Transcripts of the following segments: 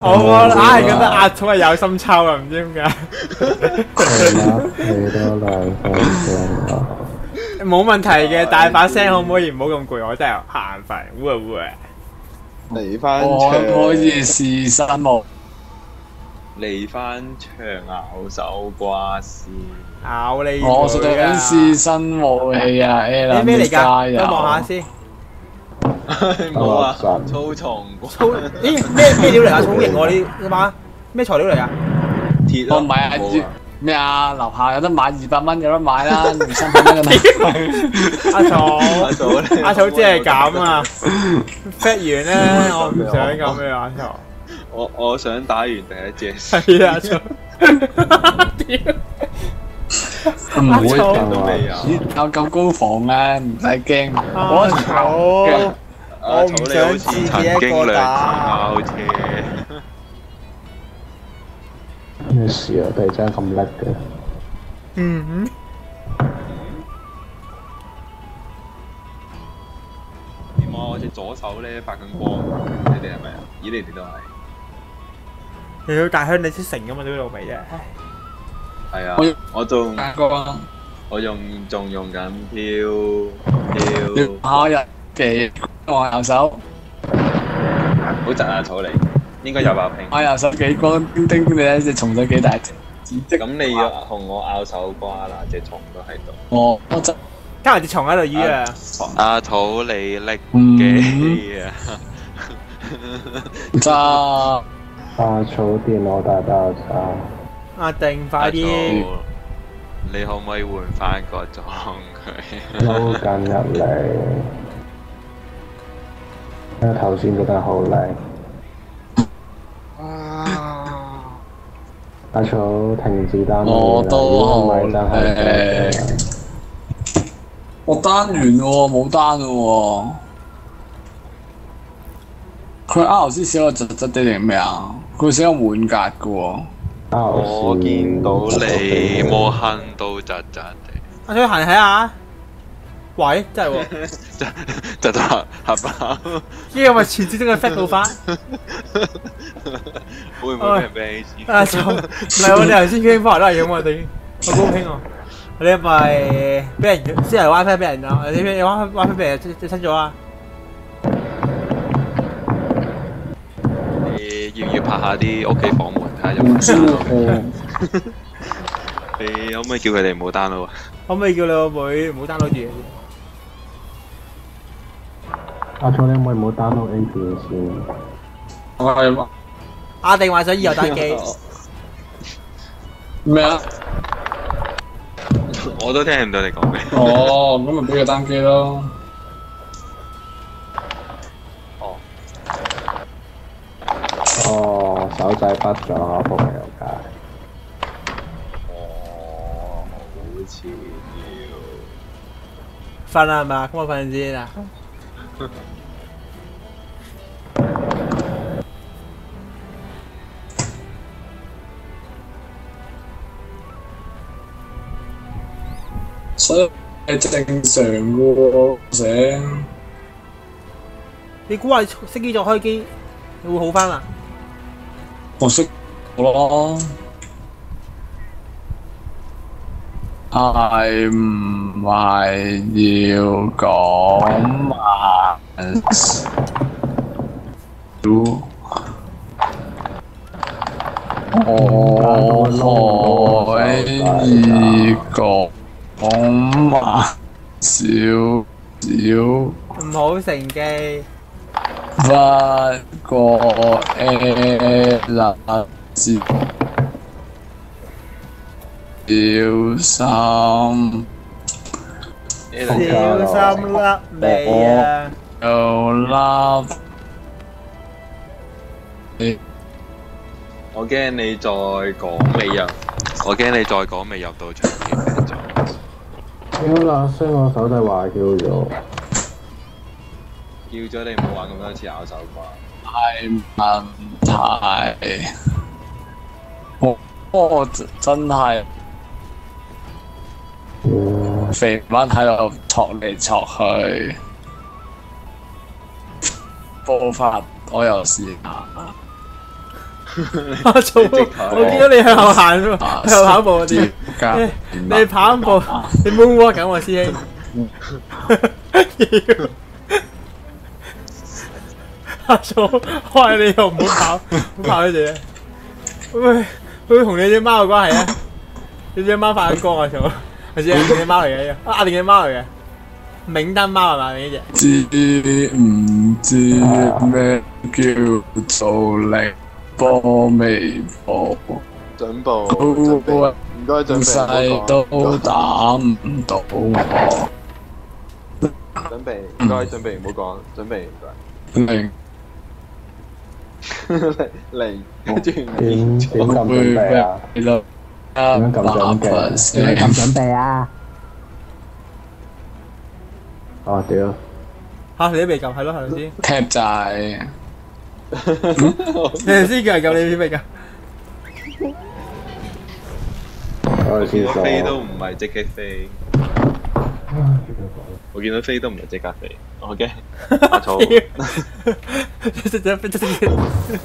我我硬係覺得阿草係有心抽啊，唔知點解。你都兩分鐘啦。冇問題嘅，但係把聲可唔可以唔好咁攰？我真係眼瞓，會唔會？嚟翻我場，可以試新務，嚟翻場咬手瓜絲，咬你我想佢啊！試新武器啊！A 你咩嚟加㗎？油！等我望下先。冇啊神，粗蟲粗咦咩咩料嚟啊？重型我 呢呢把咩材料嚟啊？鐵我唔係啊冇咩啊？樓下有得買二百蚊，有得買啦，二三百蚊嘅嘛。阿草阿草你阿草只係咁啊，fat 完咧我唔想咁樣阿草。我我想打完第一隻，係啊，阿草。屌！唔會阿草都未有。有夠高防啊，唔使驚。我草，阿草你好似曾經兩次拗車，咩事啊？突然之間咁叻嘅，嗯，點啊？我隻左手咧發緊光，你哋係咪啊？咦，你哋都係。你要大鄉你先成噶嘛？呢度味啫。係啊我仲我用仲用緊飄飄，下日嘅我右手，好窒啊草你，應該有爆拼。我右手幾光叮叮，你睇隻蟲仔幾大隻？咁你要同我拗手瓜啦，隻蟲都喺度。我我執加埋隻蟲喺度醫啊！阿土你拎嗯機啊！揸花草電腦大爆炸，阿定快啲！你可唔可以換翻個裝佢？撈緊入嚟。因為頭先做得好靚。阿草停止單我都好唔係真係誒我單完喎，冇單喎。佢啱頭先寫個窒窒地定咩啊？佢寫個滿格嘅喎。我見到你摩亨都窒窒地，阿草行睇下。喂，真係喎！窒到合包，呢個咪前之中嘅 fat 到翻。會唔會俾人 ban 阿草，唔係喎，你頭先傾翻嚟都係咁啊！頂，好高興啊！你係咪俾人先係 WiFi 俾人啊？你你 WiFi WiFi 俾人即親咗啊？你要唔要拍下啲屋企房門睇下有唔知冇單咯？喎，你可唔可以叫佢哋唔好 download 啊？可唔可以叫你個妹唔好 download 住嘢？阿草，你可唔可以唔好 download A 片先？我係阿定話想以后單機，咩啊？我都聽唔到你講咩。哦，咁咪俾佢單機咯。手仔筆咗，仆你個街。哦，好似瞓啦係嘛？咁我瞓先啦！所以係正常嘅喎，醒。你估下熄機再開機，你會好翻啊？我识咯系唔系要讲嘛如我可以讲嘛少少唔好乘机不過誒嗱是小心小心甩尾啊！又啦，我驚你再講未入，我驚你再講未入到場嘅病咗。屌啦，雖我手仔壞叫咗。叫咗你唔好玩咁多次咬手瓜。係問題。我我真係屌肥蚊喺度戳嚟戳去，步法我又試下。我見到你向後行向後跑步啲。你你跑步，你 moonwalk 緊喎，師兄。屌阿曹，開你又唔好跑，唔好跑呢隻。喂，佢同你只貓有關係啊？你只貓發緊光啊，曹。我知啊，你隻貓嚟嘅呢個，啊，你隻貓嚟嘅。冥燈貓係咪呢只？知唔知咩叫做力波微波？準步，高準備唔該準備細唔都打唔到我。準備，唔該準備唔好講，準備唔該。零零，跟住點點咁準備啊？會咯，點樣咁準備？點樣咁準備啊？哦屌！嚇你都未撳，係咯係咪先？踢 仔，你頭先叫人撳，你未撳？我哋先見到飛都數。唔係即刻飛，我見到飛都唔係即刻飛。Okay. I told. Just jump into the.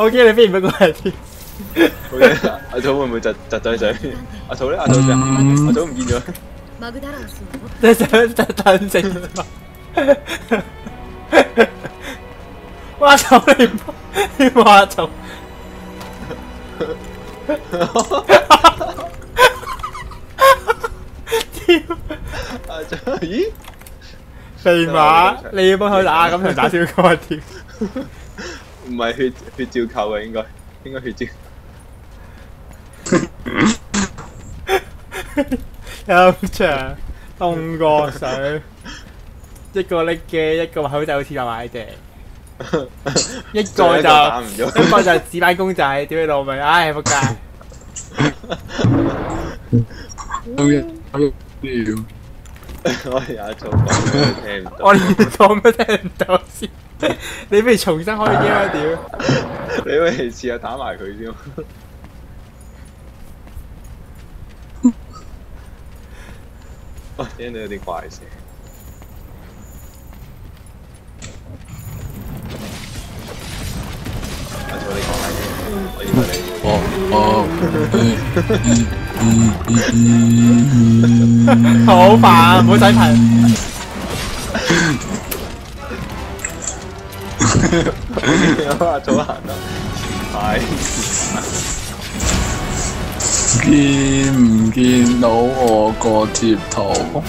Okay, let me make one. Okay. 아 저거 뭐 자, 자짜이 자. 아 저래? 아 저래. 아 저거 미녀. 마구 따라왔어. 네, 다 다른 색. 와 저래 이거 와 저. 아 저기? 肥馬，你要幫佢打咁同打小哥啊！屌！唔係血血照扣嘅應該，應該血照。咁長，凍過水，一個拎機，一個話口仔好似話買地，一個就一個就紙板公仔，屌你老味，唉仆街！好嘅，好嘅，屌！我而家做講嘅聽唔到。我連講都聽唔到先，你不如重新開機啊！屌！你不如試下打埋佢先。我！聽到有啲怪聲。阿草，你講下嘢，我以為你會。我我 好煩，唔好使題。阿草行得快，見唔見到我個貼圖？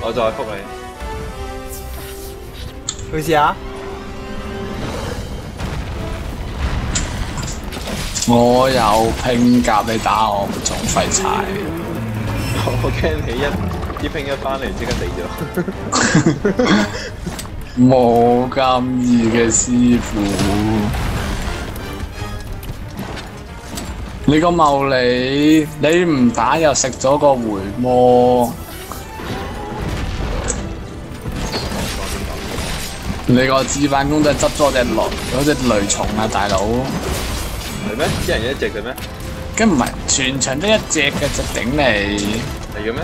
我再覆你。我有拼甲，你打我仲廢柴。我驚你一啲拼一翻嚟即刻死咗。冇咁易嘅師傅，你個茂利，你唔打又食咗個回魔，你個紙板公仔執咗隻雷，嗰隻雷蟲啊，大佬，係咩？一人一隻嘅咩？咁唔係全場得一隻嘅隻頂你，係嘅咩？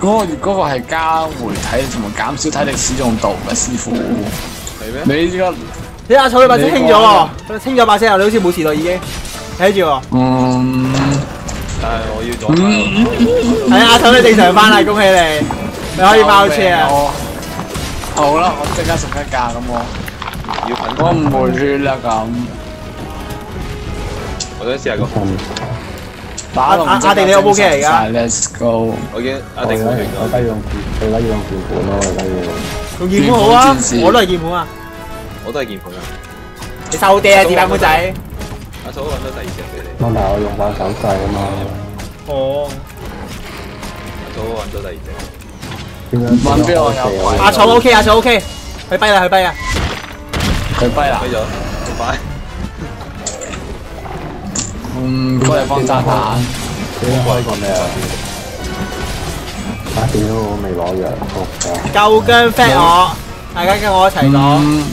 嗰、個嗰、個係加回體同埋減少體力使用度嘅師傅，係咩？你呢、個你阿草你把聲清咗喎，清咗把聲啊！你好似冇事到已經睇住喎。嗯。但係我要左翻。係啊，阿草你正常翻啦，恭喜你，你可以包車啊！我好啦，我即刻食一架咁我，要粉我唔會血啦咁。我想試下個，打龍阿阿定你 O 唔 OK 嚟㗎？Let's go！我已經我一定會而完家用我而家要用鍵盤咯，我而家要。用鍵盤好啊我都係鍵盤啊！我都係鍵盤啊！你收爹啊，紙板妹仔！阿草揾到第二隻俾你，問題我用翻手掣啊嘛，哦，阿草揾到第二隻。點樣問邊個有位阿草 OK，阿草 OK，去跛啦，去跛啊！佢跛啦飛，咗，好快！嗯，過嚟放炸彈。點樣開過未啊？啊屌！我未攞藥，仆街！夠姜 fat 我，大家跟我一齊講，嗯，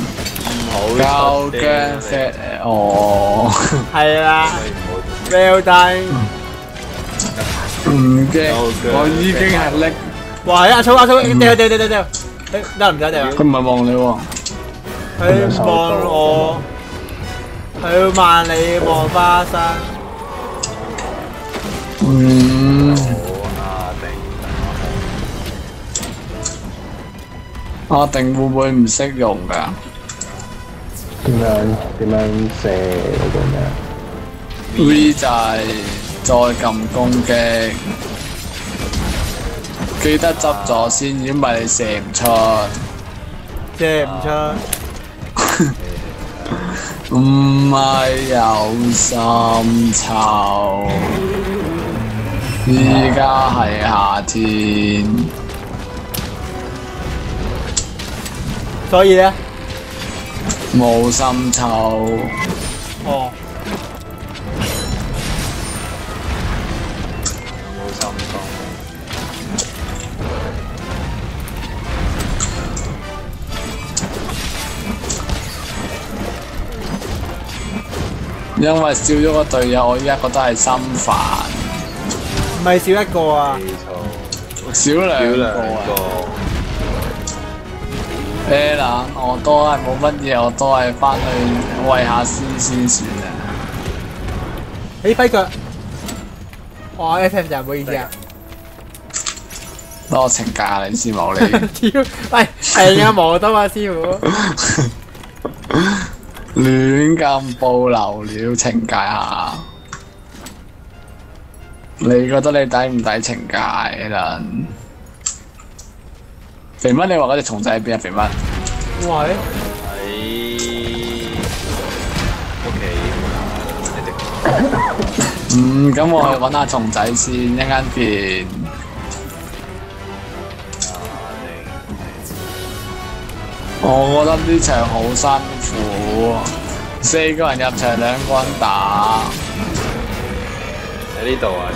好夠驚 fat 哦，係啦唔好，well done，唔驚，我已經係拎哇！阿草阿草，掉掉掉掉掉，誒得唔得掉啊？佢唔係望你喎，佢望我，佢萬里望花生。嗯，好啊定阿定會唔會唔識用㗎？點樣點樣射嗰個咩啊？V 就係再撳攻擊，記得執咗先，如果唔係你射唔出。射唔出，唔係有心臭，而家係夏天，所以咧，冇心臭。哦，因為少咗個隊友，我依家覺得係心煩，唔係少一個啊！少兩個少兩啊。個。Alan，我都係冇乜嘢，我都係翻去喂下先先算啊。誒揮腳，哇！F F 就唔好意思啊！多懲戒下你先冇你。屌，喂，係啊，冇得啊，師傅。亂咁暴流料懲戒下，你覺得你抵唔抵懲戒啦？肥蚊，你話嗰隻蟲仔喺邊啊？肥蚊，喂，喺屋企，嗯，咁我去揾下蟲仔先，一陣見。我覺得呢場好辛苦，四個人入場兩個人打，喺呢度啊！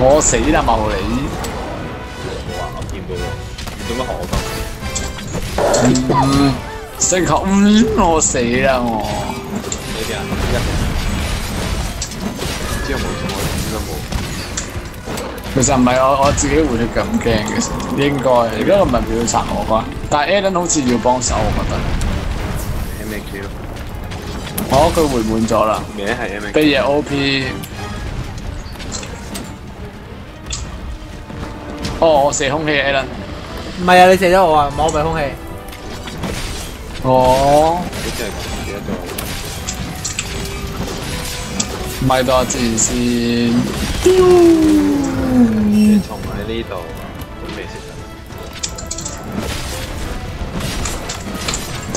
我死啦茂你！哇！我見到喎，做乜學我咁？嗯，星球嗯，我。死啦我。呢啲啊，一之後冇。冇。應該冇。其實唔係我我自己會咁驚嘅，應該。而家我唔系秒殺我啩，但係 Alan 好似要幫手，我覺得。M A Q，哦，佢回滿咗啦，名係 M A Q。飛嘢 OP。哦，我射空氣 Alan。唔係啊，你射咗我啊，我咪空氣。哦，你真係咁，記得咗。咪多戰先。你蟲喺呢度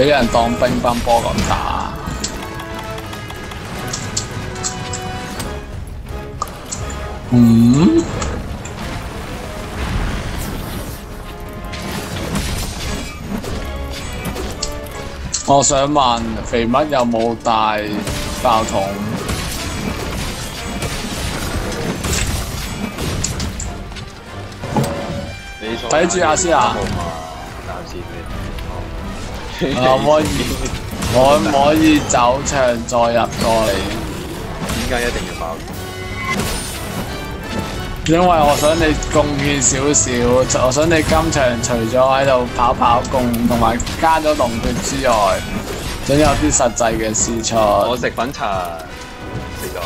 俾人當乒乓波咁打。嗯？我想問肥乜有冇帶爆筒？睇住阿斯亞號碼，暫時未。可唔可以可唔可以走場再入過嚟？點解一定要爆？因為我想你貢獻少少，我想你今場除咗喺度跑跑共同埋加咗龍血之外，想有啲實際嘅事出。我食粉塵，食咗。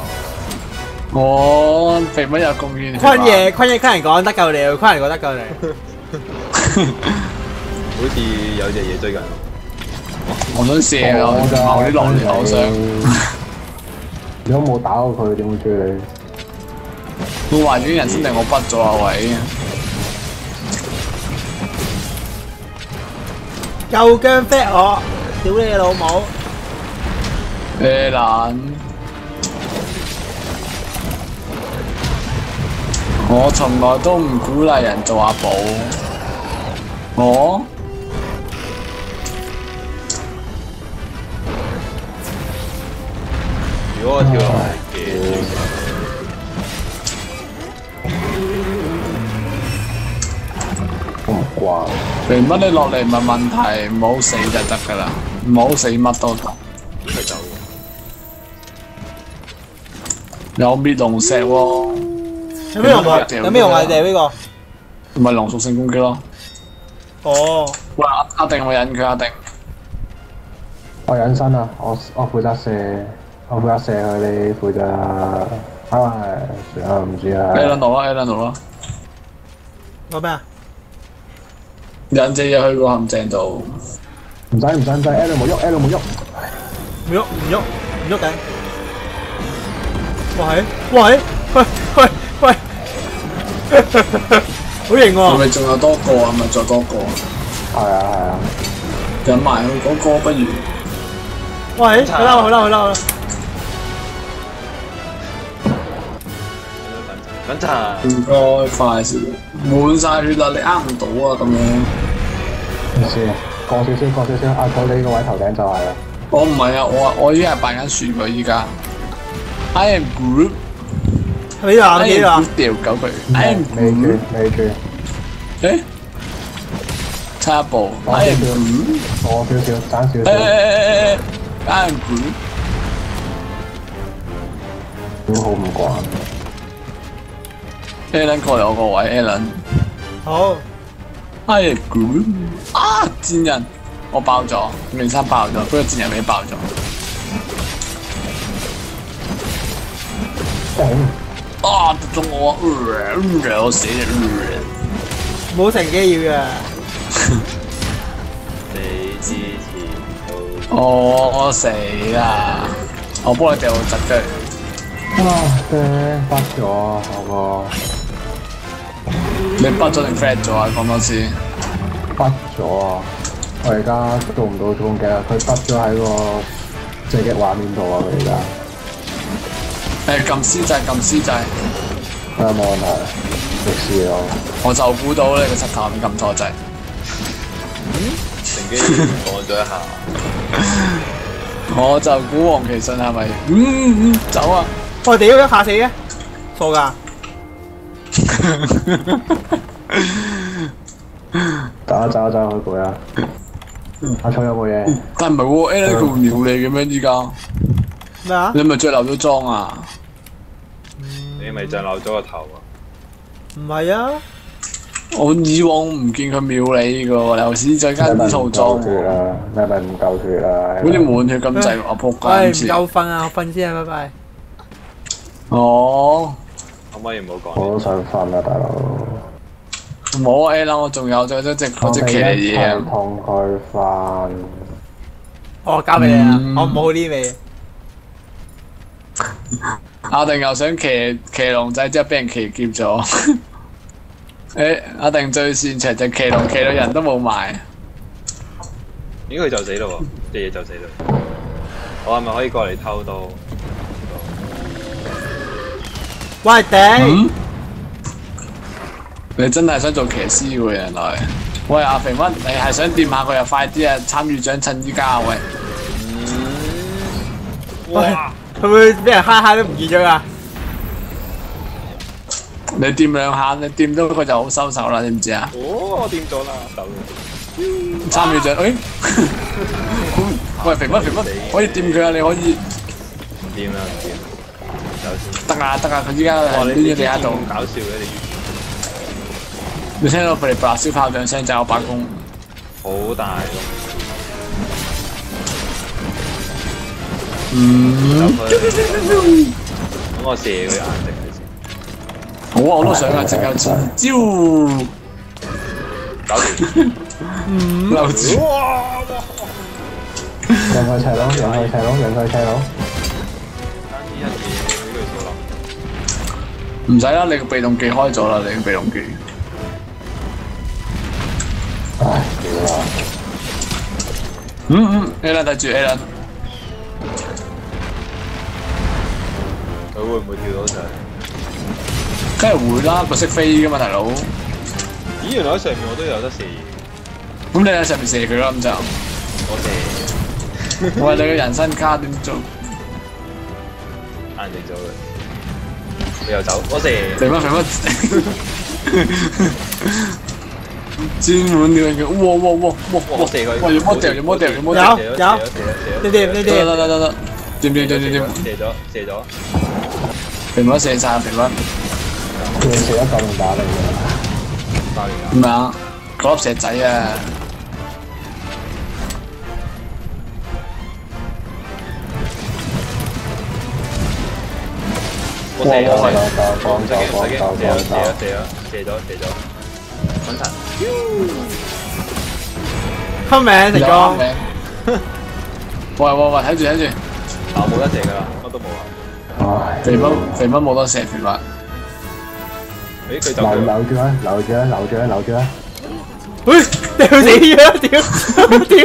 我肥乜有貢獻？坤爺，坤爺，坤人講得夠了，坤人講得夠了。好似有隻嘢追緊我。我想射啊！我啲落嚟口傷。如果冇打過佢，點會追你？我话啲人先令我畢咗啊位。又姜 fat 我，屌你老母！誒懶，我從來都唔鼓勵人做阿寶。我我跳落嚟嘅，我唔慣。肥乜你落嚟問問題，唔好死就得噶啦，唔好死乜都得。佢走。有滅龍石喎，有咩用啊？有咩用啊？你哋呢個？咪龍屬性攻擊咯。哦，喂，阿阿定我引佢阿定，我隱身啊！我我負責射，我負責射佢，你負責啊算啦，唔知啊。A 輪度啦，A 輪度啦，講咩啊？引隻嘢去個陷阱度。唔使唔使唔使，L 冇喐，L 冇喐。唔喐唔喐唔喐緊。喂喂喂喂喂，好型係喎！咪仲有多個啊？係咪再多個？係啊係啊。引埋佢嗰個不如。喂，好啦好啦好啦好啦，等陣，唔該快少，滿晒血啦！你呃唔到啊咁樣。唔知啊，過少少過少少，壓到你個位頭頂就係啦。我唔係啊，我我已經係扮緊船佢依家。I am group，係咪呢 I 個幾 am 啊 group？掉狗佢。I am 未住 group，未住，誒，差一步。I am group，過少少，爭少誒誒少。誒誒誒，I am group。都好唔慣。Alan 過嚟我個位，Alan。好 am group。啊！賤人，我爆咗，面衫爆咗，嗰個賤人俾爆咗。頂！啊！得中我，我死啦！呃冇乘機要嘅。你之前都我死啦！我幫你掉窒佢。啊，頂！bắt 咗我你畢咗定 flat 咗啊？講多次。個，bắt 咗啊！我而家做唔到攻擊啊！佢 bắt 咗喺個射擊畫面度啊！佢而家。誒撳 C 掣，撳 C 掣。有冇問題？食屎咯！我就估到你個膝頭咁撳錯掣。乘機放咗一下，我就估黃奇信係咪？嗯嗯，走啊！我屌一下死嘅，傻㗎。走一走一走去攰啊！阿草有冇嘢？但唔係喎，A 佢會秒你嘅咩？依家咩啊？你咪着漏咗裝啊？你咪就漏咗個頭啊！唔係啊，我以往唔見佢秒你嘅喎，尤其是再加你咪呢套唔裝，你咪唔夠血啊！好似滿血咁滯，我仆唉唔街咁夠瞓啊，我瞓先啊，拜拜。哦，可唔可以唔好我講都想瞓啊，大佬！冇啊 A 啦，我仲有咗嗰隻嗰隻騎呢嘢！同佢瞓。我交俾你啊，嗯我冇呢味。阿定又想騎騎龍仔，之後俾人騎劫咗。誒，阿定最擅長就騎龍騎到人都冇埋。咦佢就死咯喎，隻嘢就死咯。我係咪可以過嚟偷刀？喂頂，嗯？你真係想做騎師喎，原來。喂，阿肥乜？你係想掂下佢又快啲啊！參與獎趁依家啊！喂，喂，佢會唔會俾人揩揩都唔見咗㗎？你掂兩下，你掂到佢就好收手啦，知唔知啊？哦，我掂咗啦，走。參與獎，誒，喂，肥乜肥乜，可以掂佢啊！你可以唔掂啦，唔掂。得啊得啊！佢依家哇！係你你攣咗地下度，搞笑嘅你，你聽到佢哋白燒炮仗聲就有白宮。好大咯。嗯。咁我射佢眼睛佢先，好啊，我都想啊，直有前招搞掂。漏子。人去斜佬，人去斜佬，人去斜佬。唔使啦，你個被動技開咗啦，你個被動技。唉，屌啊！嗯嗯，A 啦，睇住 A 啦。佢會唔會跳到上？梗係會啦，佢識飛噶嘛，大佬。咦，原來喺上面我都有得射，咁你喺上面射佢啦，咁就。我射喂，你嘅人生卡點做？硬定咗佢。你又走，我射。肥乜肥乜？專門屌佢！哇哇哇哇我射佢。哇！要摸掉，要摸掉，要摸掉。有射咗射咗射咗得你哋你哋得得得得，掂掂掂掂掂，射咗射咗。肥乜射晒肥乜？佢射一嚿定打你嘅？爆完啦！唔係啊，嗰粒石仔啊！射咗幫佢。幫幫唔使驚，唔使驚，幫射咗幫射咗射咗射咗射咗。穩陣。黑名成有功，名。喂喂喂，睇住睇住，啊，冇得射㗎啦，乜都冇啦。唉，肥乜肥乜冇得射肥乜。誒，佢走留咗。留住啊，留住啊，留住啊，留住啊！喂，掉死咗，屌屌！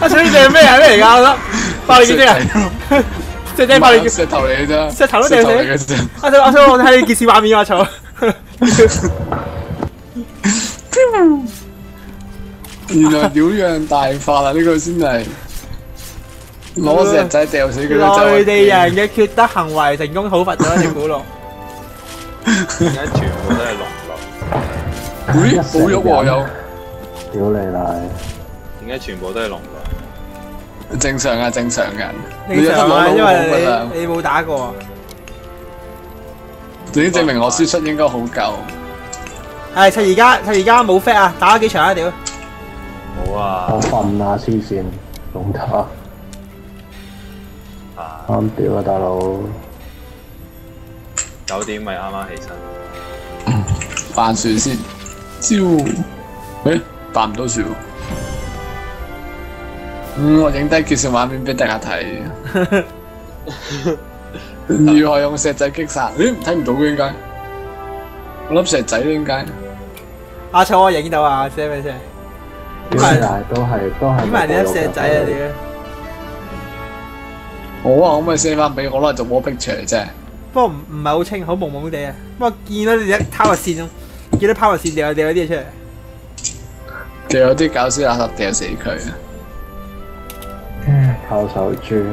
阿水你係咩人咩嚟㗎？我覺得爆你幾隻啊？隻隻爆你幾？石頭嚟嘅啫，石頭都掉死。阿叔阿叔，我睇你件事畫面啊，曹。原來屌樣大法啊！呢個先係攞石仔掉死佢啦！內地人嘅缺德行為成功討伐咗一條古龍。點解全部都係龍女？咦，冇咗喎有，屌你奶！點解全部都係龍女？正常啊，正常嘅。正常啊，因你有得攞攞㗎啦為你你冇打過啊。總之證明我輸出應該好夠。係趁而家趁而家冇 fat 啊，打咗幾場啊屌！冇啊我！瞓啊，黐線，仲打啊，啱屌啊，大佬！九點咪啱啱起身。扮樹先，招，誒扮唔到樹喎。嗯，我影低介紹畫面俾大家睇。如何用石仔擊殺？咦，睇唔到嘅點解？我粒石仔點解？阿楚我影到啊，寫咩先？屌你係都係都係。點解你粒石仔啊屌！我啊，可唔可以 send 翻俾我攞嚟做 wall picture 啫？不過唔唔係好清，好蒙蒙地啊。不過見到你一拋個線，見到拋個線掉掉啲嘢出嚟。掉有啲搞笑垃圾掉死佢。靠手豬，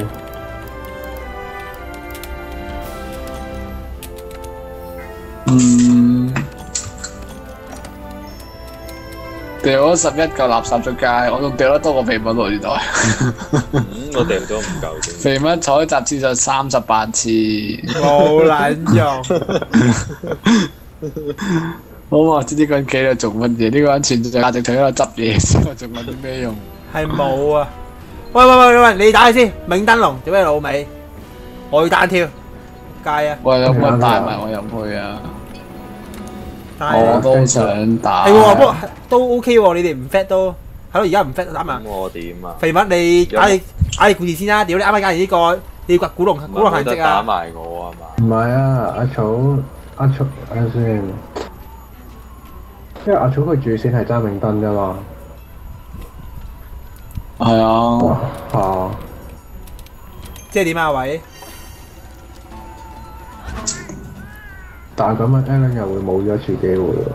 嗯，掉咗十一嚿垃圾出街，我仲掉得多過肥蚊喎，原來。嗯，我掉咗唔夠啫。肥蚊採集次數三十八次，冇撚用，好啊！知呢個人企喺度做乜嘢？呢、個人存在價值除咗執嘢之外，仲有啲咩用？係冇啊！喂喂喂喂，你打佢先，明燈籠，做咩老味？我要單挑，街啊！喂，有冇人帶埋我入去啊？我都想打。係喎，不過都 OK 喎，你哋唔 fat 都係咯，而家唔 fat 打埋。我點啊？肥物你打你打你故事先啦，屌你啱啱搞完呢個，你要掘古龍古龍冇得打痕跡啊！埋我啊嘛？唔係啊，阿草阿草睇下先，因為阿草佢主線係揸明燈啫嘛。係啊，啊，即係點啊？喂，但係咁樣 Alan 又會冇咗一次機會喎。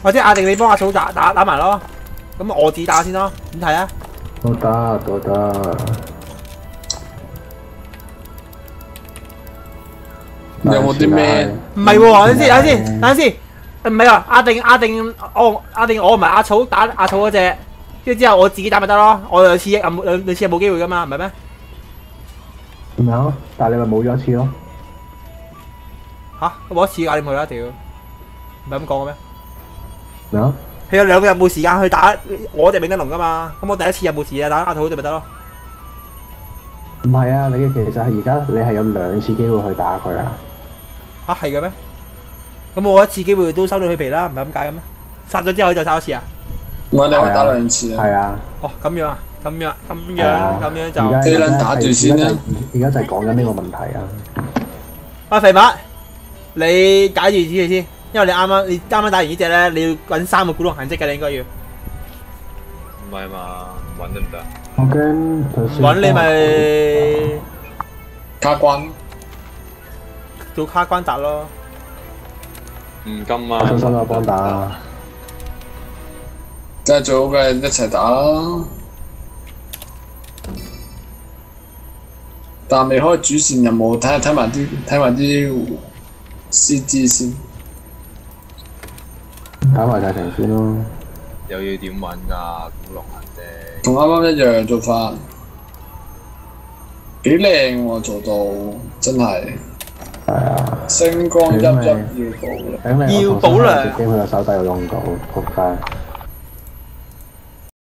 或者阿定你幫阿嫂打打打埋咯，咁我自己打先咯，點睇啊？都得都得。有冇啲咩？唔係喎，等先，等先，等先，唔係啊！阿定阿定，我阿定我唔係阿草打阿草嗰只，跟住之後我自己打咪得咯，我兩次兩兩兩次係冇機會噶嘛，唔係咩？咩啊？但係你咪冇咗一次咯。吓，我一次搞掂佢啦，屌，唔係咁講嘅咩？咩啊？佢有兩個人冇時間去打我隻永燈籠噶嘛，咁我第一次任務時間打阿草就咪得咯。唔係啊！你其實係而家你係有兩次機會去打佢啊。吓係嘅咩？咁我一次機會都收到佢皮啦，唔係咁解嘅咩？殺咗之後就殺一次啊？我哋可以打兩次啊！係啊。哦，咁樣啊，咁樣咁樣係啊咁樣而就家。飛輪打住先啦而家就係講緊呢個問題啊。喂，肥馬，你解住指佢先，因為你啱啱你啱啱打完呢只咧，你要揾三個古龍痕跡嘅，你應該要唔係嘛？揾得唔得？我驚頭先揾你咪卡關做卡關達咯。唔今晚我想想我幫打，梗係最好嘅一齊打啦。但未開主線任務，睇下睇埋啲睇埋啲 CG 先。打埋大庭先咯。又要點揾㗎？古龍人啫。同啱啱一樣做法，幾靚喎做到，真係係啊，星光熠熠要補啦。因為要保良開隻機，佢個手掣有用到，仆街。